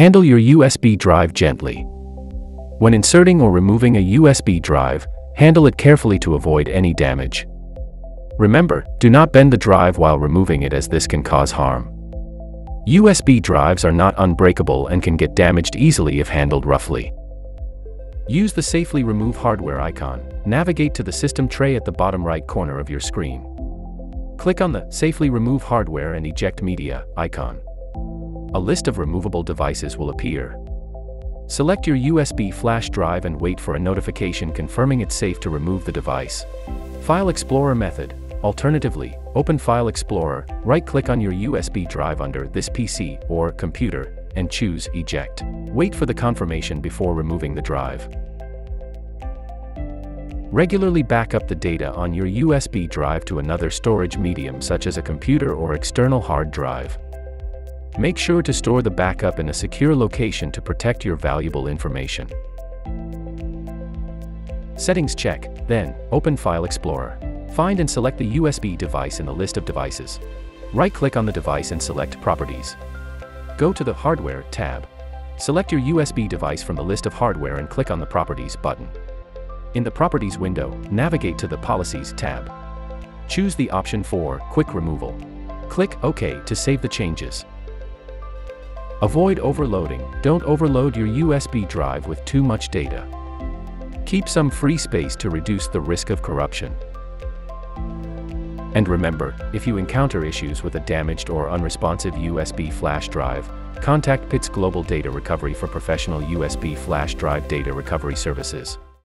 Handle your USB drive gently. When inserting or removing a USB drive, handle it carefully to avoid any damage. Remember, do not bend the drive while removing it as this can cause harm. USB drives are not unbreakable and can get damaged easily if handled roughly. Use the Safely Remove Hardware icon. Navigate to the system tray at the bottom right corner of your screen. Click on the Safely Remove Hardware and Eject Media icon. A list of removable devices will appear. Select your USB flash drive and wait for a notification confirming it's safe to remove the device. File Explorer method. Alternatively, open File Explorer, right-click on your USB drive under this PC or computer, and choose Eject. Wait for the confirmation before removing the drive. Regularly back up the data on your USB drive to another storage medium such as a computer or external hard drive. Make sure to store the backup in a secure location to protect your valuable information. Settings check, then, open File Explorer. Find and select the USB device in the list of devices. Right-click on the device and select Properties. Go to the Hardware tab. Select your USB device from the list of hardware and click on the Properties button. In the Properties window, navigate to the Policies tab. Choose the option for Quick Removal. Click OK to save the changes. Avoid overloading. Don't overload your USB drive with too much data. Keep some free space to reduce the risk of corruption. And remember, if you encounter issues with a damaged or unresponsive USB flash drive, contact PITS Global Data Recovery for professional USB flash drive data recovery services.